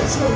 It's a